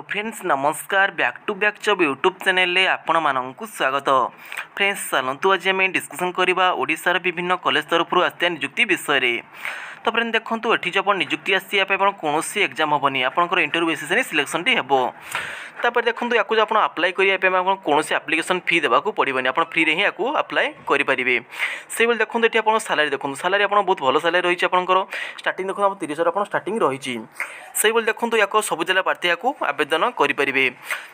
hello friends ନମସ୍କାର back to back ଚବ୍ YouTube ଚ୍ୟାନେଲ୍ରେ ଆପଣମାନଙ୍କୁ ସ୍ୱାଗତ ଫ୍ରେଣ୍ଡସ୍ ଚାଲନ୍ତୁ ଆଜି ଆମେ ଡିସ୍କସନ୍ କରିବା ଓଡ଼ିଶାର ବିଭିନ୍ନ କଲେଜ ତରଫରୁ ଆସିଥିବା ନିଯୁକ୍ତି ବିଷୟରେ তো ফ্রেଣ୍ଡ দেখুন এটি যে আপনার নিযুক্তি আসছে আপনার কোণী এক্সাম হবনি আপনার ইন্টরভিউ বেসিস হি সিলেকশনটি হব তাপরে দেখুন ইয়াকু আপনার আপ্লাই করা আপনার কোণী আপ্লিকেসন ফি দেওয়া পড়বে আপনার ফ্রিরে হি ইয়াকু আপ্লাই করে পারে সেইভাবে দেখুন এটি আপনার স্যালারি দেখুন স্যালারি আপনার বহু ভালো স্যালারি রয়েছে আপনার স্টার্টিং দেখুন আমার তিরিশ আপনার স্টার্টিং রয়েছে সেইভাবে দেখুন ইয়াকু সবু জেলা প্রার্থী ইয়াকু আবেদন করে পারে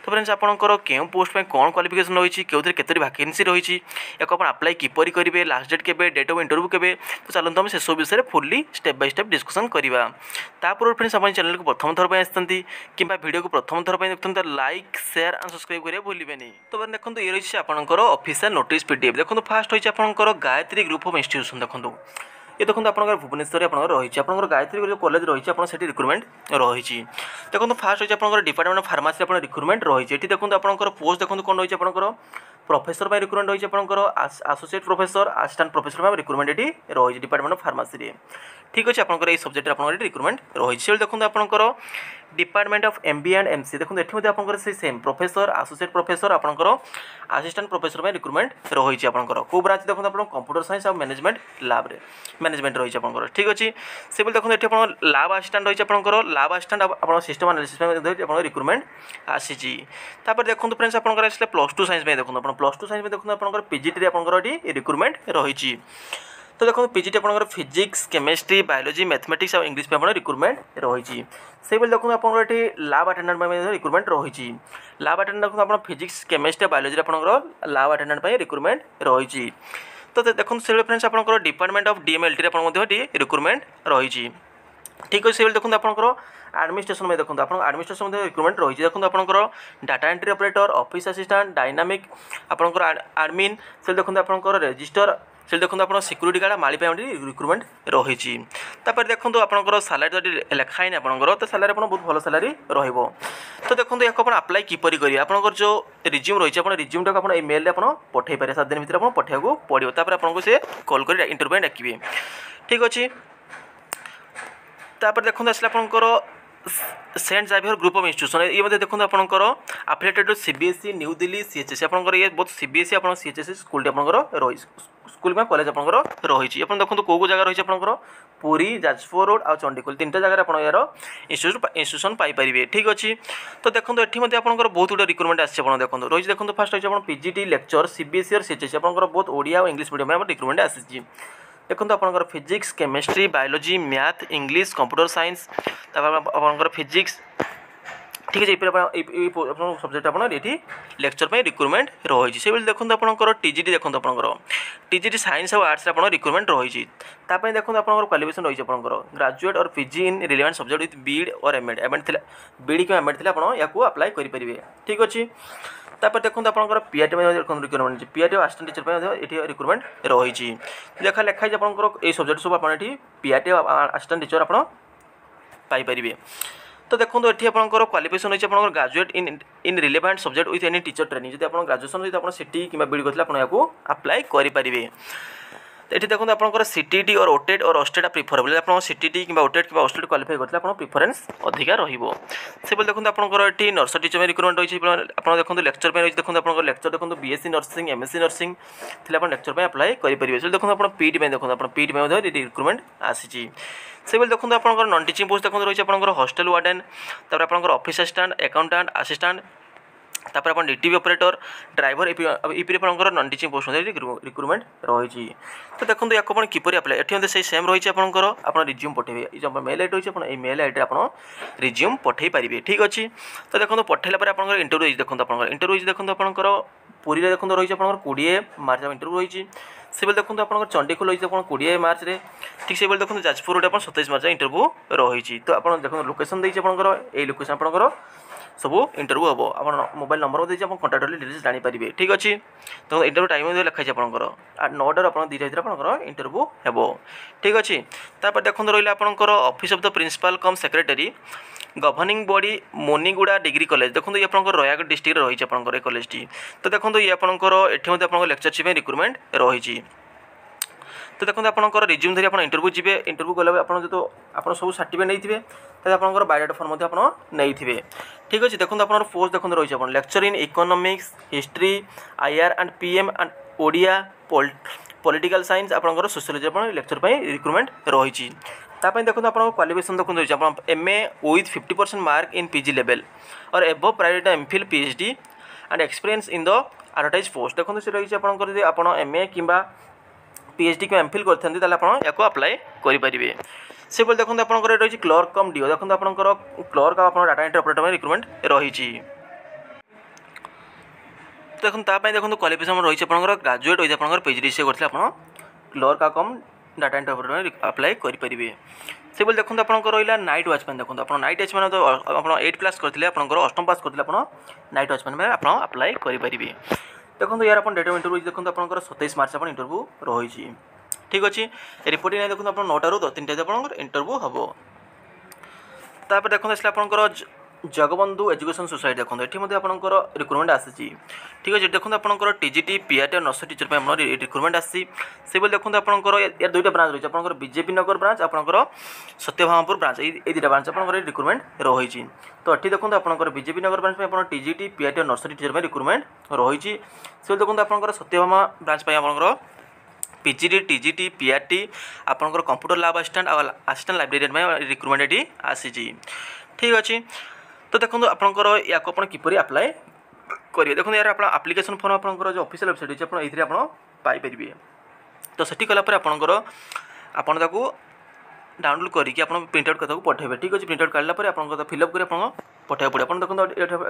তো ফ্রেন্ডস আপনার কেউ পোস্ট কম কোয়ালিফিকেসন রয়েছে কেউথে কতটি ভ্যাকেন্সি রয়েছে ইয়াকু আপনার আপ্লাই কিপর করবে লাস্ট ডেট কেবে ডেট অফ ইন্টরভিউ কেবে তো চলুন আমি সেসব বিষয়ে fully step by step discussion করা তাপূর্ব ফ্রেন্ডস আপনার চ্যানেল প্রথম থর আসতে কিংবা ভিডিওকে প্রথম থর দেখুন তার লাইক সেয়ার আন্ড সবসক্রাইব করা ভুলবেনি তবে দেখুন ইয়ে রয়েছে আপনার অফিসিয়াল নোটিস পিডিএফ দেখুন ফার্স্ট হয়েছে আপনার গায়ত্রী গ্রুপ অফ ইনস্টিট্যুশন দেখুন এ দেখুন আপনার ভুবনেশ্বরে আপনার রয়েছে আপনার গায়ত্রী কলেজ রয়েছে আপনার সেটি রিক্রুটমেন্ট রয়েছে দেখুন ফার্স্ট হয়েছে আপনার ডিপার্টমেন্ট অফ ফার্মাসি আপনার রিক্রুটমেন্ট রয়েছে এটি দেখুন আপনার পোস্ট দেখুন কোণ রয়েছে আপনার প্রফেসর বাই রিক্রুটমেন্ট রয়েছে আপনার associate professor assistant professor by recruitment এটি রয়েছে ডিপার্টমেন্ট অফ ফার্মাসি ঠিক আছে আপনার এই সবজেক্টে আপনার এটি রিক্রুটমেন্ট রয়েছে দেখুন আপনার department of M B and M C দেখুন এটি মধ্যে আপনার সেই সেম প্রফেসর আসোসিয়েট প্রফেসর আপনার আসিষ্টাট প্রফেসর বাই রিক্রুটমেন্ট রয়েছে আপনার কেউ ব্রাঞ্চ দেখুন আপনার কম্পুটর সাইন্স আর ম্যানেজমেন্ট ল্যাব্রে ম্যানেজমেন্ট রয়েছে আপনার ঠিক আছে সেভাবে দেখুন এটি আপনার ল্যাব আসিষ্টাট রয়েছে আপনার ল্যাব আসিষ্টাট আপনার সিস্টেম আনালিসিস আপনার রিক্রুটমেন্ট আসিছি তাপরে দেখুন ফ্রেন্ডস আপনার আসলে প্লস টু সাইন্স দেখুন আপনার প্লস টু সাইন্স দেখুন আপনার পিজিটি আপনার এটি রিক্রুটমেন্ট রয়েছে তো দেখুন পিজিটি আপনার ফিজিক্স কেমিস্ট্রি বায়োলোজি ম্যাথমেটিক্স আর ইংলিশ আপনার রিক্রুটমেন্ট রয়েছে সেইভাবে দেখুন আপনার এটি ল্যাব আটেডান্ট রিক্রুটমেন্ট রয়েছে ল্যাব আটেডান্ট দেখুন আপনার ফিজিক্স কেমিস্ট্রি বায়োলোজি আপনার ল্যাব আটেডান্ট রিক্রুটমেন্ট রয়েছে তো দেখুন সেইভাবে ফ্রেন্ডস আপনার ডিপার্টমেন্ট অফ ডিএমএলটি আপনার এটি রিক্রুটমেন্ট রয়েছে ঠিক ଅଛି ସେଇଭଳି ଦେଖନ୍ତୁ ଆପଣଙ୍କର ଆଡ଼ମିନିଷ୍ଟ୍ରେସନ୍ ପାଇଁ ଦେଖନ୍ତୁ ଆପଣଙ୍କ ଆଡ଼ମିନିଷ୍ଟ୍ରେସନ୍ ମଧ୍ୟ ରିକ୍ରୁଟମେଣ୍ଟ ରହିଛି ଦେଖନ୍ତୁ ଆପଣଙ୍କର data entry operator office assistant dynamic ଆପଣଙ୍କର ଆଡ଼ମିନ୍ ସେଇଠି ଦେଖନ୍ତୁ ଆପଣଙ୍କର ରେଜିଷ୍ଟର ସେଇଠି ଦେଖନ୍ତୁ ଆପଣ ସିକ୍ୟୁରିଟି ଗାର୍ଡ଼ ମାଳି ପାଇଁ ରିକ୍ରୁଟମେଣ୍ଟ ରହିଛି ତାପରେ ଦେଖନ୍ତୁ ଆପଣଙ୍କର ସାଲାରୀ ଯଦି ଲେଖା ହେଇନି ଆପଣଙ୍କର ତ ସାଲାରୀ ଆପଣ ବହୁତ ଭଲ ସାଲାରୀ ରହିବ ତ ଦେଖନ୍ତୁ ଏହାକୁ ଆପଣ ଆପ୍ଲାଏ କିପରି କରିବେ ଆପଣଙ୍କର ଯେଉଁ ରିଜ୍ୟୁମ୍ ରହିଛି ଆପଣ ରିଜ୍ୟୁମ୍ଟାକୁ ଆପଣ ଏ ମେଲ୍ରେ ଆପଣ ପଠାଇ ପାରିବେ ସାତ ଦିନ ଭିତରେ ଆପଣ ପଠାଇବାକୁ ପଡ଼ିବ ତାପରେ ଆପଣଙ୍କୁ ସେ କଲ୍ କରି ଇଣ୍ଟରଭ୍ୟୁ ପାଇଁ ଡାକିବେ ଠିକ୍ ଅଛି তাপরে দেখুন আসলে আপনার Saint Xavier group of institution ଇଏ ମଧ୍ୟ ଦେଖନ୍ତୁ ଆପଣଙ୍କର affiliated to C B S E New Delhi C H S ଆପଣଙ୍କର ଇଏ ବହୁତ ସି ବି ଏସ୍ ସି ଆପଣ ସି ଏଚ୍ ଏସ୍ ସି ସ୍କୁଲ୍ଟି ଆପଣଙ୍କର ରହିଛି ସ୍କୁଲ୍ କିମ୍ବା କଲେଜ୍ ଆପଣଙ୍କର ରହିଛି ଆପଣ ଦେଖନ୍ତୁ କେଉଁ କେଉଁ ଜାଗା ରହିଛି ଆପଣଙ୍କର ପୁରୀ ଯାଜପୁର ରୋଡ଼ ଆଉ ଚଣ୍ଡିଖୋଲ ତିନିଟା ଜାଗାରେ ଆପଣ ଏହାର ଇନଷ୍ଟିଚ୍ୟୁସନ୍ ପାଇପାରିବେ ଠିକ୍ ଅଛି ତ ଦେଖନ୍ତୁ ଏଠି ମଧ୍ୟ ଆପଣଙ୍କର ବହୁତ ଗୁଡ଼ିଏ ରିକ୍ରୁଟମେଣ୍ଟ ଆସିଛି ଆପଣ ଦେଖନ୍ତୁ ରହିଛି ଦେଖନ୍ତୁ ଫାର୍ଷ୍ଟ ରହିଛି ଆପଣ P G T lecture C B S E or C H S ଆପଣଙ୍କର ବହୁତ ଓଡ଼ିଆ ଆଉ ଇଂଲିଶ ମିଡ଼ିୟମ୍ରେ ଆମର ରିକ୍ରୁଟମେଣ୍ଟ ଆସିଛି দেখুন আপনার physics chemistry biology math English computer science তারপর আপনার ফিজিক্স ঠিক আছে এইপরি আপনার সবজেক্ট আপনার এটি লেকচর পাই রিক্রুটমেন্ট রয়েছে সেইভাবে দেখুন আপনার টিজিটি দেখুন আপনার টিজিটি সাইন্স আর আর্টসে আপনার রিক্রুটমেন্ট রয়েছে তাপাই দেখুন আপনার কোয়ালিফিকেসন রয়েছে আপনার graduate or PG in relevant subject with BEd or MEd MEd লা বিড কি এমএড লা আপনার ইয়াকু আপ্লাই করে পারবে ঠিক আছে তাপরে দেখুন আপনার পিআইটি দেখুন রিক্রুটমেন্ট পিআইটি ও আসিষ্টান্ট টিচর এটি রিক্রুটমেন্ট রয়েছে লেখা লেখা হয়েছে আপনার এই সবজেক্ট সব আপনার এটি পিআইটি আসিষ্টান্ট টিচর আপনার পাইপারে তো দেখুন এটি আপনার কোয়ালিফিকেসন রয়েছে আপনার graduate in in relevant subject with any teacher training যদি আপনার গ্রাজুয়েসন যদি আপনার সিটি কিংবা বিড করলে আপনার এখন আপ্লাই করে এটি দেখুন আপনার CTET or OTET or OSTET preferable আপনার সিটিডি কিংবা ওটেড e কিংবা অস্টেড কোয়ালিফাই করলে আপনার প্রিফরেন্স অধিকা রহব সেভাবে দেখুন আপনার এটি নর্স টিচর রিক্রুটমেন্ট রয়েছে আপনার দেখুন লেকচর রয়েছে দেখুন আপনার লেকচর দেখুন বিএসসি নর্সিং এমএসসি নর্সিং লে আপনার লেকচর আপ্লাই করে সে দেখুন আপনার পিইডি দেখুন আপনার পিইডি এটি রিক্রুটমেন্ট আসিছি সেভাবে দেখুন আপনার নন টিচিং পোস্ট দেখুন রয়েছে আপনার হোস্টেল ওয়ার্ডেন তারপরে আপনার অফিস আসিষ্টাট আকাউন্টাট আসিষ্টাট তাপরে আপনার ডিটিভি অপরেটর ড্রাইভর এপরি আপনার নন টিচিং পোস্ট মধ্যে রিক্রুটমেন্ট রয়েছে তো দেখুন ইয়াকে আপনার কিপর আপ্লাই এটি মধ্যে সেই সেম রয়েছে আপনার আপনার রিজ্যুম পঠাইবে এই যে মেল আইডি রয়েছে আপনার এই মেল আইডি আপনার রিজ্যুম পঠাই পারিবে ঠিক আছে তো দেখুন পঠাইলা পরে আপনার ইন্টরভিউ দেখুন আপনার ইন্টরভিউ দেখুন আপনার পুরীরে দেখুন রয়েছে আপনার কোড়িয়ে মার্চ ইন্টরভিউ রয়েছে সেভাবে দেখুন আপনার চণ্ডীখোল রয়েছে আপনার কোড়িয়ে মার্চরে ঠিক সেইভাবে দেখুন যাজপুর রোড আপনার সতেইশ মার্চ ইন্টরভিউ রয়েছে তো আপনার দেখুন লোকেসন দিয়েছে আপনার এই লোকেসন আপনার ସବୁ ଇଣ୍ଟରଭ୍ୟୁ ହେବ ଆପଣ ମୋବାଇଲ୍ ନମ୍ବର ଦେଇଛି ଆପଣ କଣ୍ଟାକ୍ଟ କଲେ ଡିଟେଲ୍ସ ଜାଣିପାରିବେ ଠିକ୍ ଅଛି ତ ଇଣ୍ଟରଭ୍ୟୁ ଟାଇମ୍ ମଧ୍ୟ ଲେଖାଇଛି ଆପଣଙ୍କର ଆଠ ନଅଟାରୁ ଆପଣ ଦୁଇଟା ଭିତରେ ଆପଣଙ୍କର ଇଣ୍ଟରଭ୍ୟୁ ହେବ ଠିକ୍ ଅଛି ତାପରେ ଦେଖନ୍ତୁ ରହିଲା ଆପଣଙ୍କର office of the principal cum secretary governing body Muniguda degree college ଦେଖନ୍ତୁ ଇଏ ଆପଣଙ୍କର ରୟାଗଡ଼ ଡିଷ୍ଟ୍ରିକ୍ଟରେ ରହିଛି ଆପଣଙ୍କର ଏ କଲେଜଟି ତ ଦେଖନ୍ତୁ ଇଏ ଆପଣଙ୍କର ଏଠି ମଧ୍ୟ ଆପଣଙ୍କ ଲେକ୍ଚରସିପ୍ ପାଇଁ ରିକ୍ରୁଟମେଣ୍ଟ ରହିଛି তো দেখুন আপনার রিজ্যুম ধরে আপনার ইন্টরভিউ যাবে ইন্টরভিউ গেলে আপনার যেহেতু আপনার সব সার্টিফিকেট নিয়ে তাহলে আপনার বায়োডাটা ফর্ম আপনার নিয়ে ঠিক আছে দেখুন আপনার পোস্ট দেখুন রয়েছে আপনার lecturer in economics history IR and PM and Odia political science আপনার সোসিওলোজি আপনার লেকচর পাই রিক্রুটমেন্ট রয়েছে তাপাই দেখুন আপনার কোয়ালিফিকেশন দেখুন রয়েছে আপনার MA with fifty percent mark in PG level or above priority MPhil PhD PhD and experience in the advertise post দেখুন সে রয়েছে আপনার যদি আপনার এমএ কিংবা পিএচডি কিংবা এমফিল করে তাহলে আপনার ইয়াকে আপ্লাই করে পারবে সেভাবে দেখুন আপনার রয়েছে ক্লর্ক কম ডিও দেখুন আপনার ক্লর্ক আপনার ডাটা এন্ট্রি অপরেটর রিক্রুটমেন্ট রয়েছে দেখুন তাপাই দেখুন কোয়ালিফিকেশন রয়েছে আপনার গ্রাজুয়েট রয়েছে আপনার পেজ রিসে করলে আপনার clerk cum data entry operator apply করে পারবে সেভাবে দেখুন আপনার রহলা নাইট ওয়াচম্যান দেখুন আপনার নাইট ওয়াচম্যান আপনার এইট ক্লাস করলে আপনার অষ্টম পাস করলে আপনার নাইট ওয়াচম্যান আপনার আপ্লাই করে পারবে দেখুন ইয়ার আপনার ডেট অফ ইন্টরভিউ দেখুন আপনার সতেইশ মার্চ আপনার ইন্টরভিউ রয়েছে ঠিক আছে রিপোর্টিং দেখুন আপনার নটার তিনটা আপনার ইন্টরভিউ হব তাপরে দেখুন আসলে আপনার জগবন্ধু এজুকেশন সোসাইটি দেখুন এটি মধ্যে আপনার রিক্রুটমেন্ট আসিছি ঠিক আছে দেখুন আপনার টিজিটি পিআরটি নর্স টিচর পাই আমার রিক্রুটমেন্ট আসছি সেইভাবে দেখুন আপনার এর দুইটা ব্রাঞ্চ রয়েছে আপনার বিজেপি নগর ব্রাঞ্চ আপনার সত্যভামাপুর ব্রাঞ্চ এই দুইটা ব্রাঞ্চ আপনার রিক্রুটমেন্ট রয়েছে তো এটি দেখুন আপনার বিজেপি নগর ব্রাঞ্চ আপনার টিজিটি পিআরটি নর্স টিচর পাই রিক্রুটমেন্ট রয়েছে সেইভাবে দেখুন আপনার সত্যভামা ব্রাঞ্চ পাই আপনার পিজিটি টিজিটি পিআরটি আপনার computer lab assistant assistant librarian পাই রিক্রুটমেন্ট এটি আসিছি ঠিক আছে ତ ଦେଖନ୍ତୁ ଆପଣଙ୍କର ୟାକୁ ଆପଣ କିପରି ଆପ୍ଲାଏ କରିବେ ଦେଖନ୍ତୁ ଏହାର ଆପଣ ଆପ୍ଲିକେସନ୍ ଫର୍ମ ଆପଣଙ୍କର ଯେଉଁ ଅଫିସିଆଲ୍ ୱେବସାଇଟ୍ ଅଛି ଆପଣ ଏଥିରେ ଆପଣ ପାଇପାରିବେ ତ ସେଠି କଲା ପରେ ଆପଣଙ୍କର ଆପଣ ତାକୁ ডাউনলোড করিকি আপনার প্রিন্ট আউট কথা পঠাইবে ঠিক আছে প্রিন্ট আউট কাড়া পরে আপনার কথা ফিল আপ করে আপনার পঠাইব পড়ে আপনার দেখুন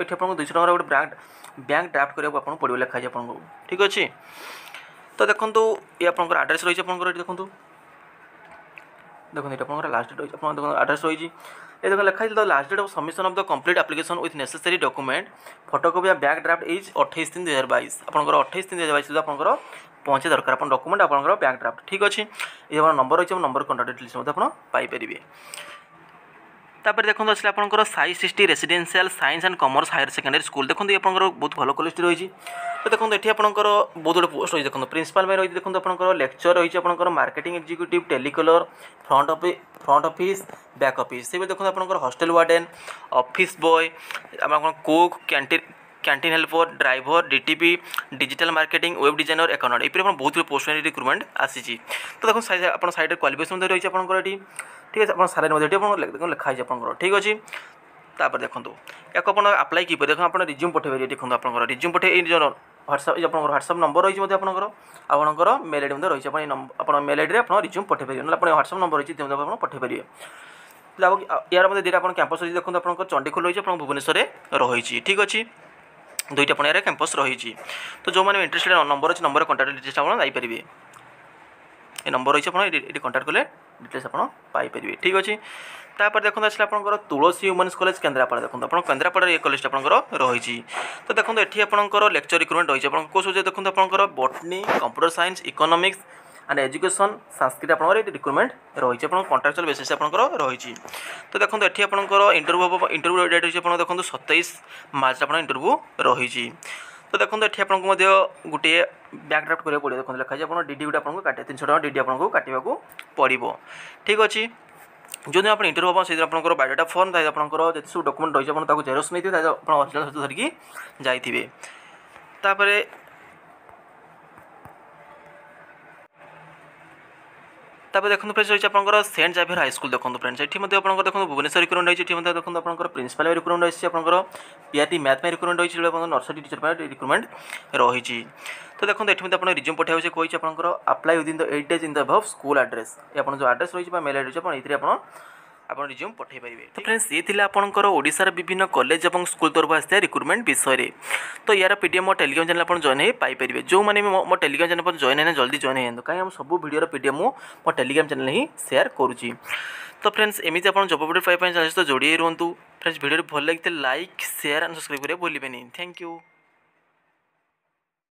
এটি আপনার দুইশ টাকার গোটে ব্রাঙ্ক ব্যাঙ্ক ড্রাফট করা আপনার পড়বে লেখা আছে আপনার ঠিক আছে তো দেখুন এ আপনার আড্রেস রয়েছে আপনার এটি দেখুন দেখুন এটা আপনার লাস্ট ডেট রয়েছে আপনার দেখুন আড্রেস রয়েছে এই দেখুন লেখা হয়েছিল last date of submission of the complete application with necessary document photocopy বা ব্যাক ড্রাফট ইজ অঠাইশ তিন দুই হাজার বাইশ আপনার অঠাইশ তিন দুই হাজার বাইশ সুদ্ধা আপনার পৌঁছে দরকার আপনার ডকুমেন্ট আপনার ব্যাক ড্রাফট ঠিক আছে এই আমার নম্বর রয়েছে আমার নম্বর কন্টাক্ট ডিটেলস মধ্যে আপনার পাইপারে তাপরে দেখুন আসলে আপনার Sai Srishti residential science and commerce higher secondary school দেখুন আপনার বহু ভালো কলেজটি রয়েছে তো দেখুন এটি আপনার বহু গুলো পোস্ট রয়েছে দেখুন প্রিন্সিপাল পাই রয়েছে দেখুন আপনার লেকচর রয়েছে আপনার marketing executive telecaller front office front office back office সেভাবে দেখুন আপনার হস্টেল ওয়ার্ডেন অফিস বয় আপনার cook canteen canteen helper driver DTP digital marketing web designer account এপরি আপনার বহু পোস্ট রিক্রুটমেন্ট আসিছি তো দেখুন আপনার সাইডের কোয়ালিফিকেশন রয়েছে আপনার এটি ঠিক আছে আপনার সারে মধ্যে আপনার লেখা হয়েছে আপনার ঠিক আছে তাপরে দেখুন ইয়াকে আপনার আপ্লাই কিপরে দেখুন আপনার রিজ্যুম পঠাইবে দেখুন আপনার রিজ্যুম পঠাই এই হোয়াটসঅ্যাপ আপনার হোয়াটসঅ্যাপ নম্বর রয়েছে মধ্যে আপনার আপনার মেল আইডি মধ্যে রয়েছে আপনার আপনার মেল আইডি আপনার রিজ্যুম পঠাই পারিবে নাহলে আপনার হোয়াটসঅ্যাপ নম্বর রয়েছে আপনার পঠাই পারিবে ইয়ার মধ্যে দুইটা আপনার ক্যাম্পস রয়েছে দেখুন আপনার চণ্ডীখোল রয়েছে আপনার ভুবনেশ্বরে রয়েছে ঠিক আছে দুইটা আপনার ইয়ার ক্যাম্পস রয়েছে তো যে ইন্টারেস্টেড নম্বর আছে নম্বরে কন্টাক্ট ডিটেলস আপনার যাইপারে এই নম্বর রয়েছে আপনার এটি কন্টাক্ট কলে ডিটেल्स আপনার পাইপারে ঠিক আছে তাপরে দেখুন আসলে আপনার তুলসী উমেন্স কলেজ কেন্দ্রাপড়া দেখুন আপনার কেন্দ্রাপড়ার এই কলেজটা আপনার রয়েছে তো দেখুন এটি আপনার লেকচর রিক্রুটমেন্ট রয়েছে আপনার কোর্স হচ্ছে দেখুন আপনার botany computer science economics and education Sanskrit আপনার এটি রিক্রুটমেন্ট রয়েছে আপনার কন্ট্রাকচুয়াল বেসিস আপনার রয়েছে তো দেখুন এটি আপনার ইন্টরভিউ হব ইন্টরভিউ ডেট হচ্ছে আপনার দেখুন সতেইশ মার্চ আপনার ইন্টরভিউ রয়েছে ତ ଦେଖନ୍ତୁ ଏଠି ଆପଣଙ୍କୁ ମଧ୍ୟ ଗୋଟିଏ ବ୍ୟାକ୍ଡ୍ରାଫ୍ଟ କରିବାକୁ ପଡ଼ିବ ଦେଖନ୍ତୁ ଲେଖାଯାଇଛି ଆପଣ ଡି ଡି ଗୋଟେ ଆପଣଙ୍କୁ କାଟିବେ ତିନିଶହ ଟଙ୍କା ଡି ଡି ଆପଣଙ୍କୁ କାଟିବାକୁ ପଡ଼ିବ ଠିକ୍ ଅଛି ଯଦି ଆପଣ ଇଣ୍ଟରଭ୍ୟୁ ହେବ ସେଇଦିନ ଆପଣଙ୍କର ବାୟୋଡାଟା ଫର୍ମ ଥାଏ ଆପଣଙ୍କର ଯେତେ ସବୁ ଡକୁମେଣ୍ଟ ରହିଛି ଆପଣ ତାକୁ ଜେରକ୍ସ ନେଇଥିବେ ତାହେଲେ ଆପଣ ଅରିଜିନାଲ୍ ସହିତ ଧରିକି ଯାଇଥିବେ ତାପରେ তাপরে দেখুন ফ্রেন্ডস রয়েছে আপনার সেন্ট জাভিয়ার হাইস্কুল দেখুন ফ্রেন্ডস এটি মধ্যে আপনার দেখুন ভুবনেশ্বর রিক্রুটমেন্ট রয়েছে এটি মধ্যে দেখুন আপনার প্রিন্সিপাল রিক্রুটমেন্ট রয়েছে আপনার পিআরটি ম্যাথ পাই রিক্রুটমেন্ট রয়েছে আপনার নর্সারি টিচর পাই রিক্রুটমেন্ট রয়েছে তো দেখুন এটি মধ্যে আপনার রিজ্যুম পঠাইব সে কইছে আপনার apply within the eight days in the ভব স্কুল আড্রেস আপনার যে আড্রেস রয়েছে বা মেল আইডি রয়েছে আপনার এই আপনার ଆପଣ ରିଜ୍ୟୁମ୍ ପଠାଇ ପାରିବେ ତ ଫ୍ରେଣ୍ଡସ୍ ଇଏ ଥିଲା ଆପଣଙ୍କର ଓଡ଼ିଶାର ବିଭିନ୍ନ କଲେଜ ଏବଂ ସ୍କୁଲ ତରଫରୁ ଆସିଥିବା ରିକ୍ରୁଟମେଣ୍ଟ ବିଷୟରେ ତ ୟାର ପି ଡି ଏଫ୍ ମୋ ଟେଲିଗ୍ରାମ ଚ୍ୟାନେଲ୍ ଆପଣ ଜଏନ୍ ହେଇ ପାଇପାରିବେ ଯେଉଁମାନେ ବି ମୋ ଟେଲିଗ୍ରାମ ଚ୍ୟାନେଲ୍ ଆପଣ ଜଏନ୍ ହେଇନା ଜଲ୍ଦି ଜଏନ୍ ହେଇଯାନ୍ତୁ କାହିଁକି ଆମ ସବୁ ଭିଡ଼ିଓର ପି ଡି ଏଫ୍ ମୁଁ ମୋ ଟେଲିଗ୍ରାମ ଚ୍ୟାନେଲ୍ ହିଁ ସେୟାର କରୁଛି ତ ଫ୍ରେଣ୍ଡସ୍ ଏମିତି ଆପଣ ଜବ୍ ଅପଡ଼େଟ୍ ପାଇବା ପାଇଁ ଚାହୁଁଛନ୍ତି ତ ଯୋଡ଼ି ରୁହନ୍ତୁ ଫ୍ରେଣ୍ଡସ୍ ଭିଡ଼ିଓରେ ଭଲ ଲାଗିଥିଲେ ଲାଇକ୍ ସେୟାର ଆଣ୍ଡ ସବସ୍କ୍ରାଇବ୍ କରିବା ଭୁଲିବେନି ଥ୍ୟାଙ୍କ ୟୁ